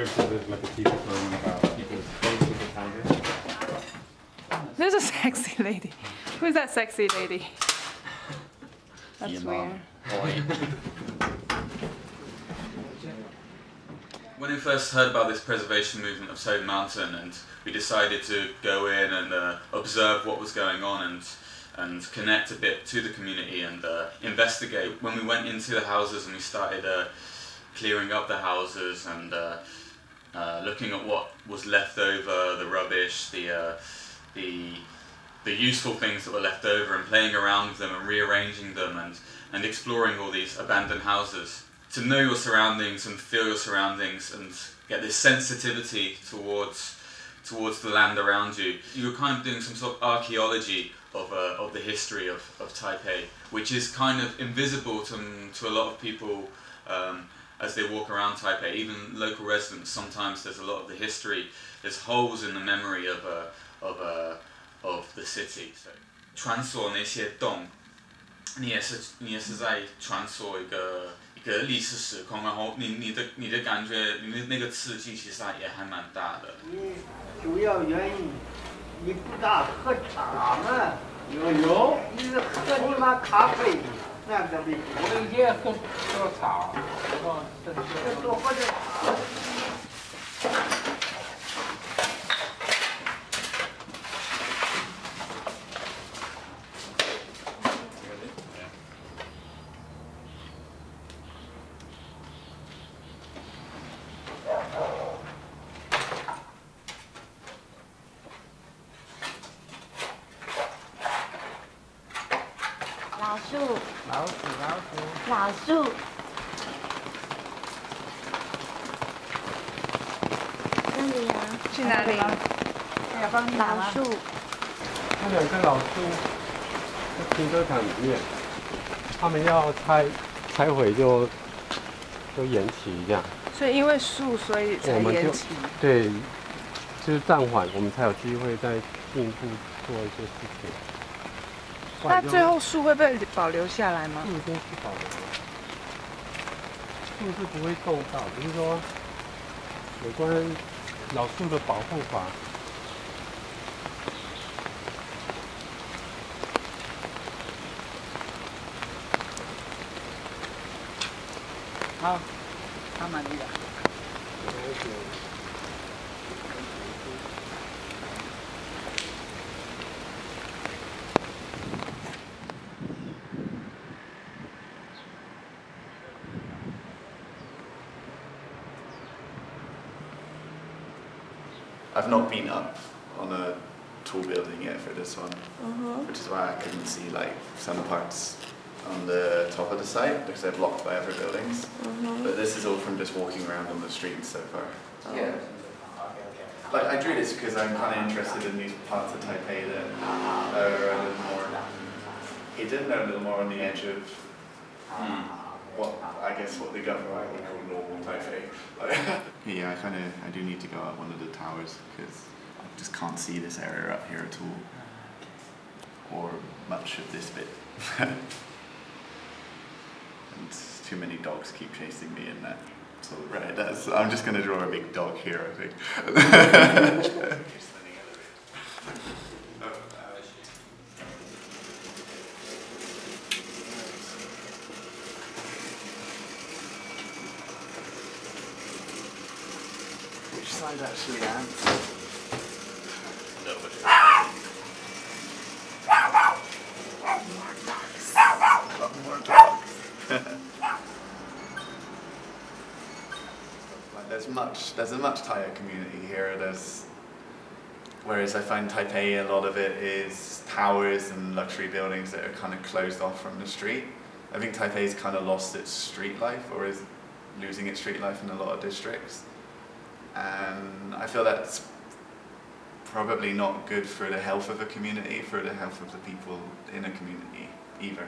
MTV Cribs is like a TV program about people's famous houses. There's a sexy lady. Who's that sexy lady? That's weird. When we first heard about this preservation movement of Toad Mountain and we decided to go in and uh, observe what was going on and and connect a bit to the community and uh, investigate. When we went into the houses and we started uh, clearing up the houses and uh, looking at what was left over, the rubbish, the uh, the the useful things that were left over and playing around with them and rearranging them and, and exploring all these abandoned houses. To know your surroundings and feel your surroundings and get this sensitivity towards towards the land around you. You were kind of doing some sort of archaeology of, uh, of the history of, of Taipei, which is kind of invisible to, to a lot of people um, as they walk around Taipei. Even local residents, sometimes there's a lot of the history, there's holes in the memory of, uh, of, uh, of the city. So, 穿梭那些洞，你也是你也是在穿梭一个一个历史时空，然后你你的你的感觉，你的那个刺激其实也还蛮大的。你主要原因，你不大喝茶嘛？有有，你是喝你妈咖啡， 的。我们天很多草，然后这。去哪里？老树，那两棵老树在停车场里面，他们要拆拆毁就就延期一样。所以因为树，所以才我们延期。对，就是暂缓，我们才有机会再进一步做一些事情。那最后树会被保留下来吗？树都是保留的，树是不会动到，只是说有关老树的保护法。好，他满意了。Been up on a tall building yet for this one, uh-huh. which is why I couldn't see like some parts on the top of the site because they're blocked by other buildings. Uh-huh. But this is all from just walking around on the streets so far. Oh. Yeah. Like I drew this because I'm kind of interested in these parts of Taipei that are a little more hidden, are a little more on the edge of hmm. What I guess what the government would call normal Taipei. yeah, I kind of I do need to go up one of the towers because I just can't see this area up here at all, or much of this bit. and too many dogs keep chasing me in that. So right, that's I'm just gonna draw a big dog here, I think. Which side actually ants? There's much there's a much tighter community here. There's whereas I find Taipei a lot of it is towers and luxury buildings that are kind of closed off from the street. I think Taipei's kind of lost its street life or is losing its street life in a lot of districts. And I feel that's probably not good for the health of a community, for the health of the people in a community either.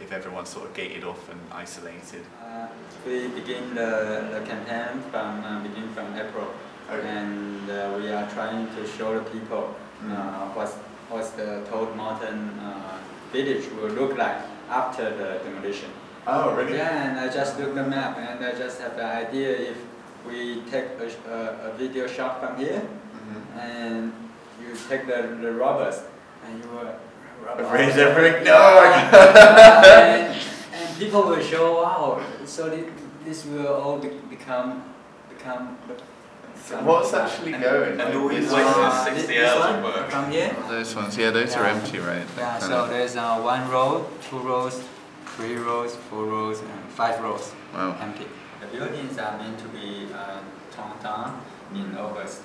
If everyone's sort of gated off and isolated. Uh, we begin the, the campaign from uh, begin from April, Okay. and uh, we are trying to show the people uh, what's what's the Toad Mountain uh, village will look like after the demolition. Oh, really? Yeah, and I just look the map and I just have the idea if we take a, a, a video shot from here Mhm. and you take the, the robbers and you will rub Afraid out everything? the- No, and, and people will show wow so thi- this will all be, become become So what's actually going? And all Like, these this places- uh, 60 thi- this hours of work. from here Those ones, yeah, those are empty, right? yeah so of- there's uh, one row two rows three rows four rows and five rows Wow. empty the buildings are meant to be uh, torn down in August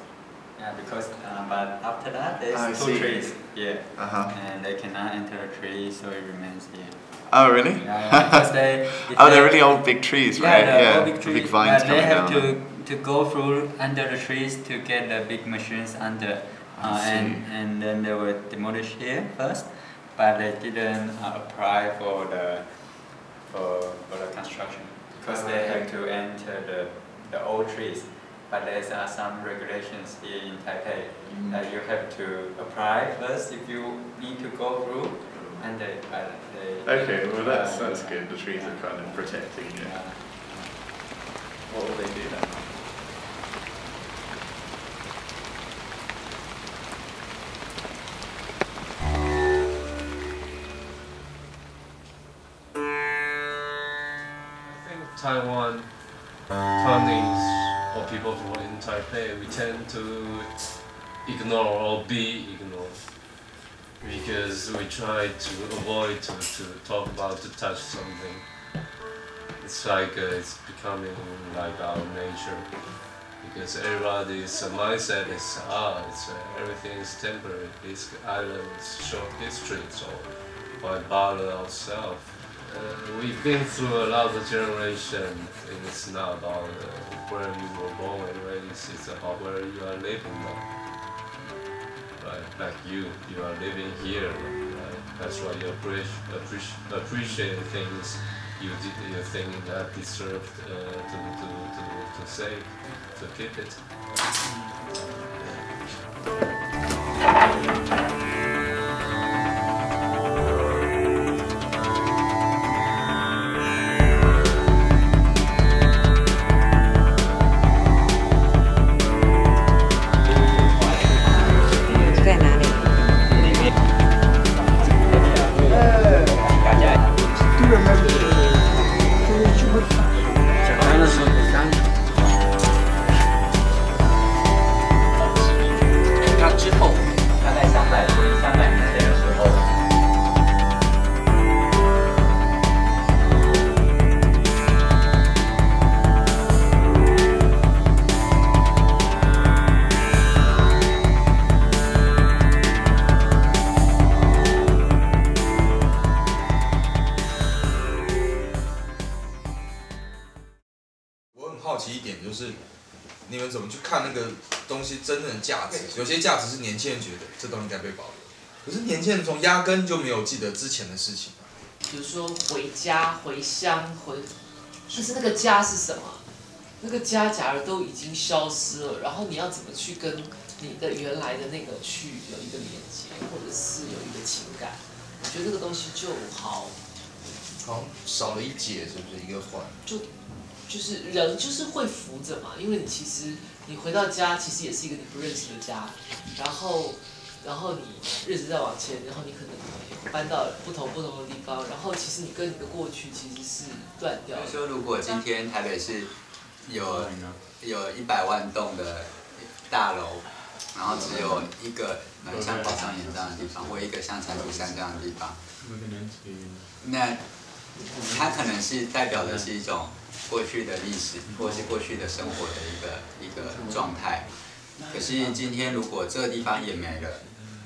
yeah because uh, but after that there's I two see. trees yeah Uh-huh. and they cannot enter the tree so it remains here Oh, really? yeah, yeah, because they oh, they're really old big trees, Yeah, right? Yeah, the big trees. big vines but they coming have down. to, to go through under the trees to get the big machines under. Uh, and, and then they were demolished here first, but they didn't uh, apply for the for, for the construction because they have to enter the, the old trees. But there's uh, some regulations here in Taipei that you have to apply first if you need to go through, and they, uh, they Okay, well that's uh, that's good. The trees are kind of protecting you. yeah. What will they do then? Taiwan, Taiwanese, or people who are in Taipei, we tend to ignore or be ignored because we try to avoid to, to talk about to touch something. It's like uh, it's becoming like our nature because everybody's uh, mindset is ah, it's uh, everything is temporary. This island is short history, so why bother ourselves? Uh, we've been through a lot of generation. and It's not about uh, where you were born and raised. It's about where you are living now. Right, like you, you are living here. Right? That's why you appreciate things you you think that deserved uh, to, to, to, to save, to keep it. 那有些价值是年轻人觉得这东西应该被保留，可是年轻人从压根就没有记得之前的事情。比如说回家、回乡、回，但是那个家是什么？那个家假如都已经消失了，然后你要怎么去跟你的原来的那个去有一个连接，或者是有一个情感？我觉得这个东西就好，好像少了一节，是不是一个环？就就是人就是会浮着嘛，因为你其实你回到家，其实也是一个你不认识的家，然后然后你日子再往前，然后你可能搬到不同不同的地方，然后其实你跟你的过去其实是断掉的。比如说，如果今天台北市有有一百万栋的大楼，然后只有一个呃像宝藏岩这样的地方，或一个像蟾蜍山这样的地方，那它可能是代表的是一种过去的历史，或是过去的生活的一个一个状态。可是今天如果这个地方也没了，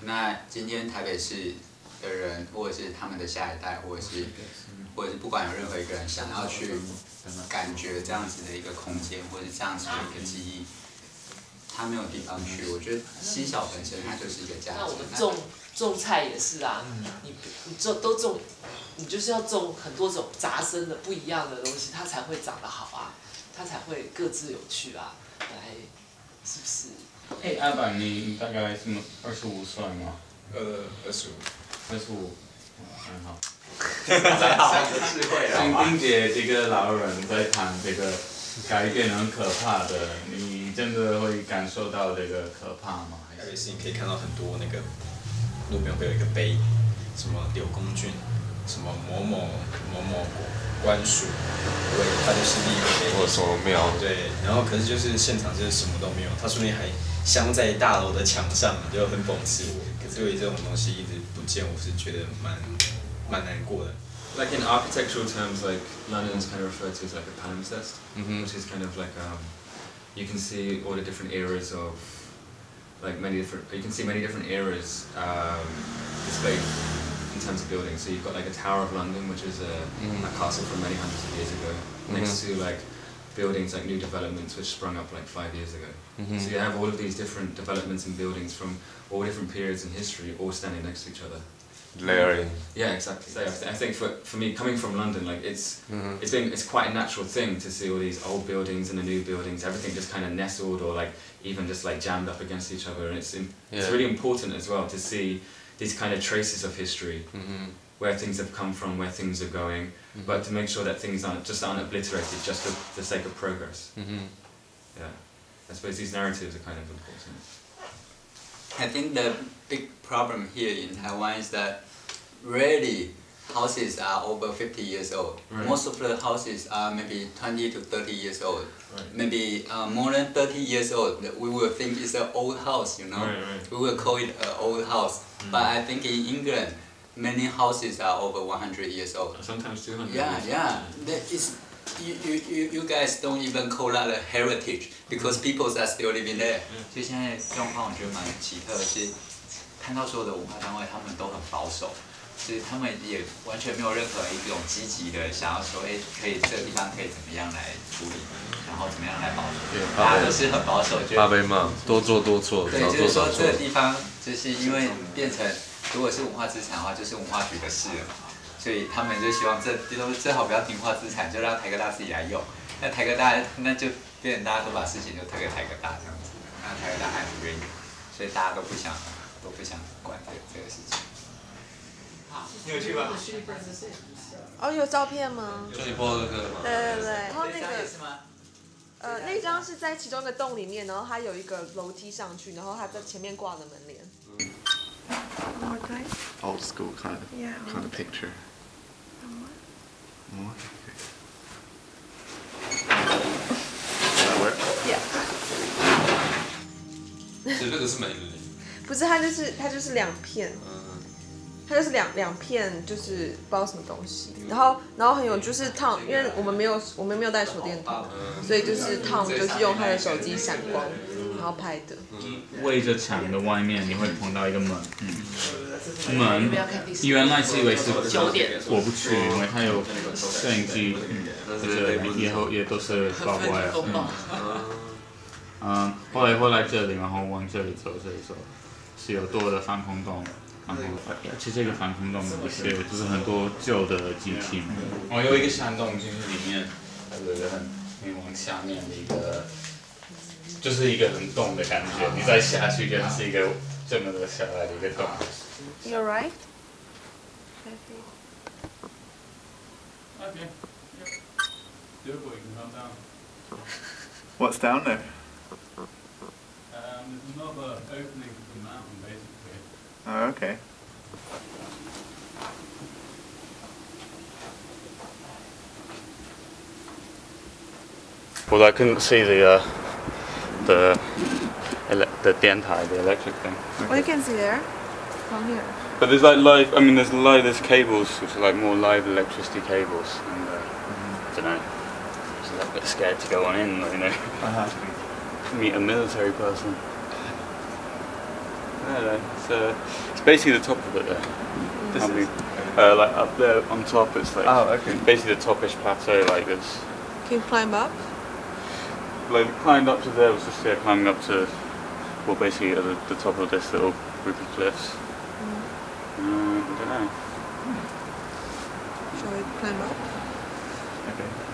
那今天台北市的人，或者是他们的下一代，或者是或者是不管有任何一个人想要去感觉这样子的一个空间，或者是这样子的一个记忆，他没有地方去。我觉得西小本身它就是一个价那我值们。种种菜也是啊，嗯你你种都种，你就是要种很多种杂生的不一样的东西，它才会长得好啊，它才会各自有趣啊，来，是不是？哎，阿板，你你大概什么二十五岁吗？呃，二十五。二十五，很好。最好的智慧了像丁姐这个老人在谈这个改变很可怕的，你真的会感受到这个可怕吗？台北市你可以看到很多那个路边会有一个碑，什么柳公郡，什么某某某某官署，对，他就是立一个碑。或什么庙对，然后可是就是现场就是什么都没有，他说不定还镶在大楼的墙上，就很讽刺。可是对于这种东西一直不见，我是觉得蛮蛮难过的。Like in architectural terms, like London is kind of referred to as like a palimpsest, Mhm. which is kind of like um, you can see all the different eras of like many different. You can see many different eras um, displayed in terms of buildings. So you've got like a Tower of London, which is a, Mhm. a castle from many hundreds of years ago, next Mhm. to like buildings like new developments which sprung up like five years ago. Mhm. So you have all of these different developments and buildings from all different periods in history, all standing next to each other. Layering. Yeah, exactly. So I th- I think for, for me, coming from London, like it's Mhm. it's been it's quite a natural thing to see all these old buildings and the new buildings, everything just kind of nestled or like even just like jammed up against each other, and it's im- it's really important as well to see these kind of traces of history, Mhm. where things have come from, where things are going, Mhm. but to make sure that things aren't just aren't obliterated just for the sake of progress. Mhm. Yeah, I suppose these narratives are kind of important. I think the big problem here in Taiwan is that rarely houses are over 50 years old. Right. Most of the houses are maybe 20 to 30 years old. Right. Maybe uh, more than 30 years old, that we will think it's an old house, you know. Right, right. We will call it an old house. But I think in England, many houses are over 100 years old. Sometimes 200 Yeah, years. yeah. That is, you, you, you, you guys don't even call that a heritage because people are still living there. 就现在状况，我觉得蛮奇特的是，看到所有的文化单位，他们都很保守， 就是他们也完全没有任何一种积极的想要说，哎，可以这个地方可以怎么样来处理，然后怎么样来保对守，大家都是很保守，觉得怕被骂，多做多错，对，少就是说这。个地方就是因为变成如果是文化资产的话，就是文化局的事了嘛，所以他们就希望这都最好不要听化资产，就让台科大自己来用。那台科大那就变成大家都把事情就推给台科大这样子，那台科大还不愿意，所以大家都不想都不想管这这个事情。你有去吗？哦，有照片吗？就你播那个吗？对对对，然后那个？呃，那张是在其中一个洞里面，然后它有一个楼梯上去，然后它在前面挂着门帘。Old school kind of Yeah. kind of picture. More? That work? Yeah. 所 以这个是门铃。不是，它就是它就是两片，嗯。它就是两两片，就是不知道什么东西。然后然后很有就是 Tom，因为我们没有我们没有带手电筒，所以就是 Tom 就是用他的手机闪光，然后拍的。围着墙的外面，你会碰到一个门，嗯。门原来是以为是九点，我不去，因为它有摄影机，就是以后也都是包过来的。嗯，后来会来这里，然后往这里走，这里走，是有多的防空洞，其实这个防空洞也是，就是很多旧的机器嘛。哦，有一个山洞，就是里面有一个很你往下面的一个。就是一个很洞的感觉，你再下去就是一个这么的下来的一个洞。You're right. Okay. Do it, we can come down. What's down there? Um, there's another opening to the mountain, basically. Oh, okay. Well, I couldn't see the uh, the ele- the 电台, the electric thing. Well, you can see there, from here. But there's like live. I mean, there's live. There's cables, which are like more live electricity cables, and uh, I don't know. I was a little bit scared to go on in, you know. Meet a military person. I don't know. It's, uh, it's basically the top of it there. This I is- uh, like up there on top, it's like Oh, okay. basically the topish plateau, like this. Can you climb up? Like climbed up to there was just yeah, climbing up to well basically at the, the top of this little group of cliffs. Uh, I don't know. Shall we climb up? Okay.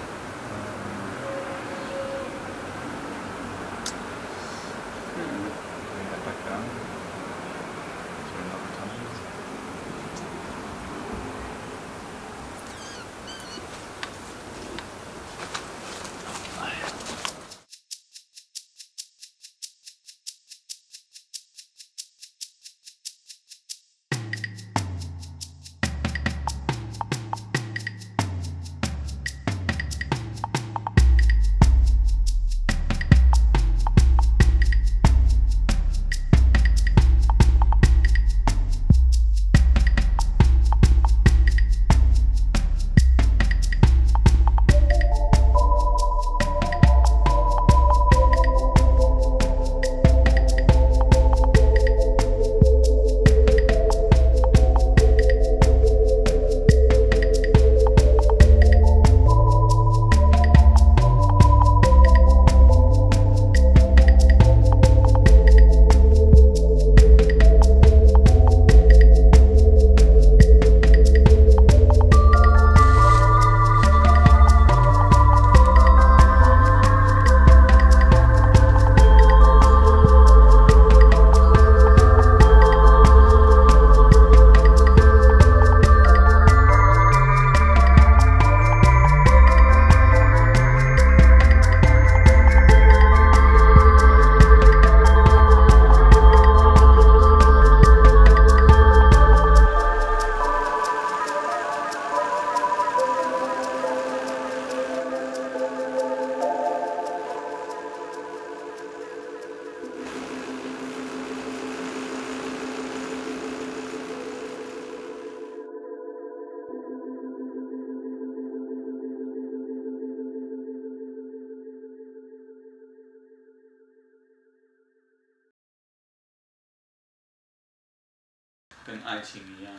跟爱情一样，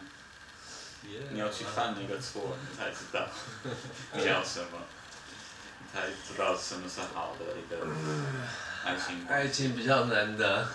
你要去犯那个错，你才知道 你要什么，你才知道什么是好的一个爱情。爱情比较难的。